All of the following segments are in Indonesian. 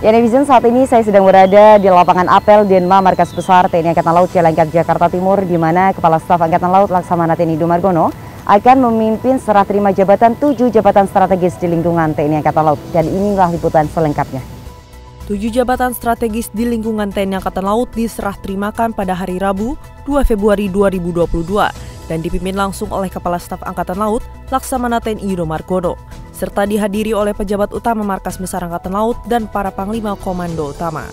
Ya netizen saat ini saya sedang berada di lapangan apel Denma Markas Besar TNI Angkatan Laut Cilangkap Jakarta Timur di mana Kepala Staf Angkatan Laut Laksamana TNI Dumargono akan memimpin serah terima jabatan tujuh jabatan strategis di lingkungan TNI Angkatan Laut dan inilah liputan selengkapnya. Tujuh jabatan strategis di lingkungan TNI Angkatan Laut diserah terimakan pada hari Rabu 2 Februari 2022 dan dipimpin langsung oleh Kepala Staf Angkatan Laut Laksamana TNI Yudo Margono serta dihadiri oleh pejabat utama Markas Besar Angkatan Laut dan para Panglima Komando Utama.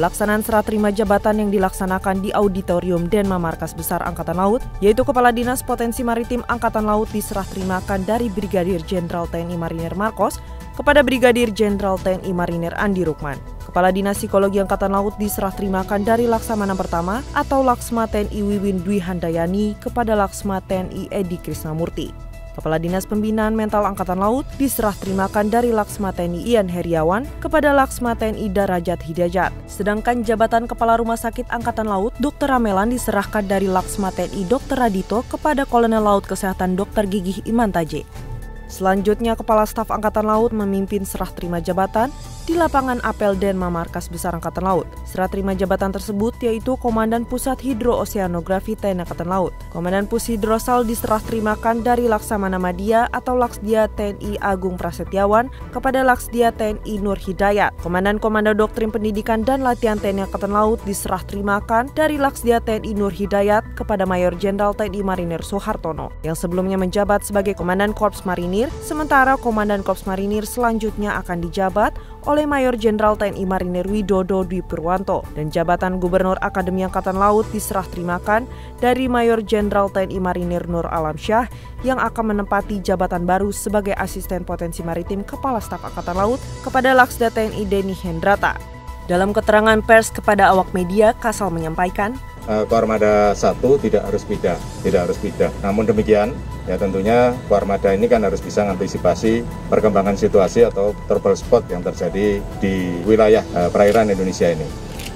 Pelaksanaan serah terima jabatan yang dilaksanakan di Auditorium Denma Markas Besar Angkatan Laut, yaitu Kepala Dinas Potensi Maritim Angkatan Laut diserah terimakan dari Brigadir Jenderal TNI Marinir Marcos kepada Brigadir Jenderal TNI Marinir Andi Rukman. Kepala Dinas Psikologi Angkatan Laut diserah terimakan dari Laksamana Pertama atau Laksma TNI Wiwin Dwi Handayani kepada Laksma TNI Edi Krisnamurti. Kepala Dinas Pembinaan Mental Angkatan Laut diserah terimakan dari Laksma TNI Ian Heriawan kepada Laksma TNI Darajat Hidayat. Sedangkan jabatan Kepala Rumah Sakit Angkatan Laut Dr. Ramelan diserahkan dari Laksma TNI Dr. Radito kepada Kolonel Laut Kesehatan Dr. Gigih Iman Taje. Selanjutnya, Kepala Staf Angkatan Laut memimpin serah terima jabatan di lapangan apel Denma Markas Besar Angkatan Laut. Serah terima jabatan tersebut yaitu Komandan Pusat Hidrooseanografi TNI Angkatan Laut. Komandan Pus Hidrosal diserah terimakan dari Laksamana Madia atau Laksdia TNI Agung Prasetyawan kepada Laksdia TNI Nur Hidayat. Komandan Komando Doktrin Pendidikan dan Latihan TNI Angkatan Laut diserah terimakan dari Laksdia TNI Nur Hidayat kepada Mayor Jenderal TNI Marinir Soehartono yang sebelumnya menjabat sebagai Komandan Korps Marinir, sementara Komandan Korps Marinir selanjutnya akan dijabat oleh Mayor Jenderal TNI Marinir Widodo Dwi Purwanto dan jabatan Gubernur Akademi Angkatan Laut diserah terimakan dari Mayor Jenderal TNI Marinir Nur Alamsyah yang akan menempati jabatan baru sebagai Asisten Potensi Maritim Kepala Staf Angkatan Laut kepada Laksda TNI Denny Hendrata. Dalam keterangan pers kepada awak media, Kasal menyampaikan, uh, Kormada 1 tidak harus pindah, tidak harus pindah. Namun demikian, ya tentunya Kormada ini kan harus bisa mengantisipasi perkembangan situasi atau trouble spot yang terjadi di wilayah uh, perairan Indonesia ini.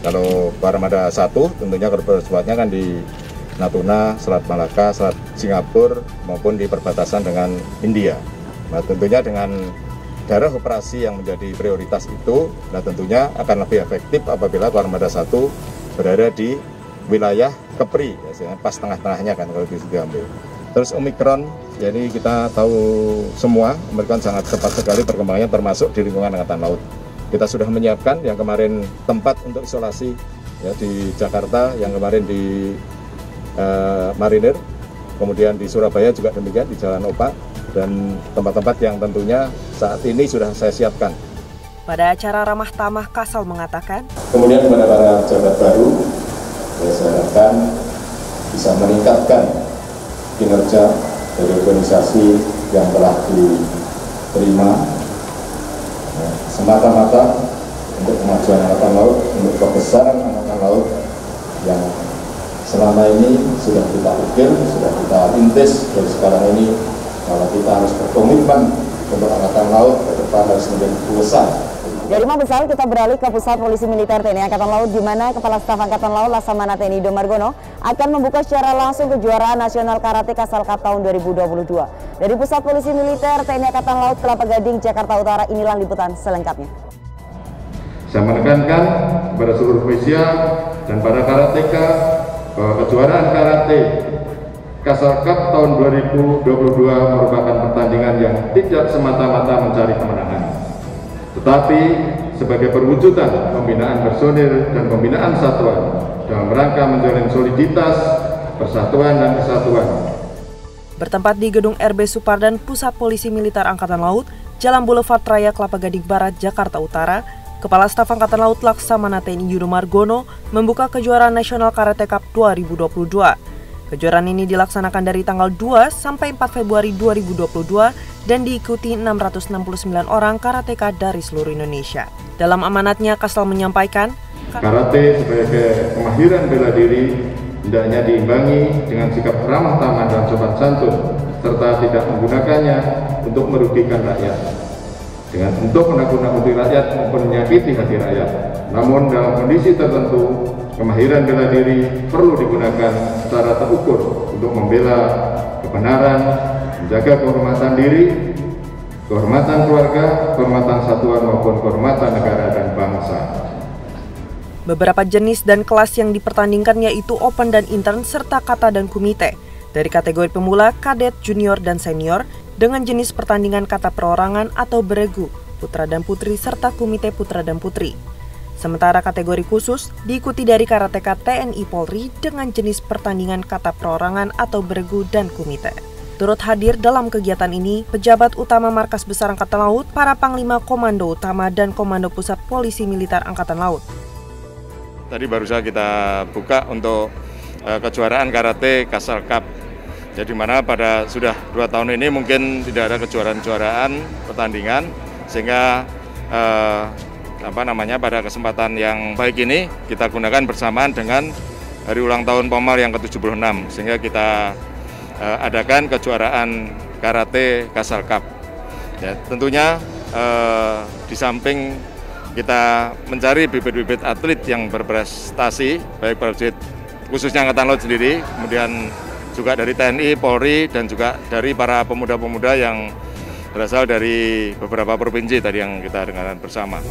Kalau Kormada 1 tentunya trouble spotnya kan di Natuna, Selat Malaka, Selat Singapura maupun di perbatasan dengan India. Nah tentunya dengan daerah operasi yang menjadi prioritas itu, nah tentunya akan lebih efektif apabila Kormada 1 berada di wilayah Kepri, ya, pas tengah-tengahnya kan kalau bisa diambil. Terus Omikron, jadi kita tahu semua, Omikron sangat cepat sekali perkembangannya termasuk di lingkungan Angkatan Laut. Kita sudah menyiapkan yang kemarin tempat untuk isolasi ya di Jakarta, yang kemarin di uh, Marinir, kemudian di Surabaya juga demikian di Jalan Opak dan tempat-tempat yang tentunya saat ini sudah saya siapkan. Pada acara ramah tamah Kasal mengatakan, kemudian kepada para jabat baru ya saya harapkan bisa meningkatkan kinerja dari organisasi yang telah diterima. Ya, semata-mata untuk kemajuan Angkatan Laut, untuk kebesaran Angkatan Laut yang selama ini sudah kita pikir, sudah kita intis dari sekarang ini kalau kita harus berkomitmen untuk Angkatan Laut ke depan harus menjadi besar dari Mabesal kita beralih ke Pusat Polisi Militer TNI Angkatan Laut di mana Kepala Staf Angkatan Laut Laksamana TNI Domargono akan membuka secara langsung kejuaraan nasional karate Kasal Cup tahun 2022. Dari Pusat Polisi Militer TNI Angkatan Laut Kelapa Gading Jakarta Utara inilah liputan selengkapnya. Saya menekankan kepada seluruh polisian dan para karateka bahwa kejuaraan karate Kasal Cup tahun 2022 merupakan pertandingan yang tidak semata-mata mencari kemenangan tetapi sebagai perwujudan pembinaan personil dan pembinaan satuan dalam rangka menjalin soliditas, persatuan dan kesatuan. Bertempat di gedung RB Supardan Pusat Polisi Militer Angkatan Laut, Jalan Boulevard Raya Kelapa Gading Barat, Jakarta Utara, Kepala Staf Angkatan Laut Laksamana TNI Yudo Margono membuka kejuaraan nasional Karate Cup 2022. Kejuaraan ini dilaksanakan dari tanggal 2 sampai 4 Februari 2022 dan diikuti 669 orang karateka dari seluruh Indonesia. Dalam amanatnya, Kastel menyampaikan, Karate sebagai kemahiran bela diri hendaknya diimbangi dengan sikap ramah tamah dan sopan santun, serta tidak menggunakannya untuk merugikan rakyat. Dengan untuk menakut-nakuti rakyat maupun menyakiti hati rakyat. Namun dalam kondisi tertentu, kemahiran bela diri perlu digunakan secara terukur untuk membela kebenaran, menjaga kehormatan diri, kehormatan keluarga, kehormatan satuan maupun kehormatan negara dan bangsa. Beberapa jenis dan kelas yang dipertandingkan yaitu open dan intern serta kata dan kumite. Dari kategori pemula, kadet, junior, dan senior dengan jenis pertandingan kata perorangan atau beregu, putra dan putri serta kumite putra dan putri. Sementara kategori khusus diikuti dari karateka TNI Polri dengan jenis pertandingan kata perorangan atau beregu dan kumite. Turut hadir dalam kegiatan ini pejabat utama Markas Besar Angkatan Laut, para Panglima Komando Utama dan Komando Pusat Polisi Militer Angkatan Laut. Tadi baru saja kita buka untuk uh, kejuaraan karate Kasal Cup. Jadi mana pada sudah dua tahun ini mungkin tidak ada kejuaraan-kejuaraan pertandingan sehingga uh, apa namanya pada kesempatan yang baik ini kita gunakan bersamaan dengan hari ulang tahun Pomal yang ke-76 sehingga kita uh, adakan kejuaraan karate Kasal Cup. Ya, tentunya uh, di samping kita mencari bibit-bibit atlet yang berprestasi, baik prajurit khususnya Angkatan Laut sendiri, kemudian juga dari TNI, Polri, dan juga dari para pemuda-pemuda yang berasal dari beberapa provinsi tadi yang kita dengarkan bersama.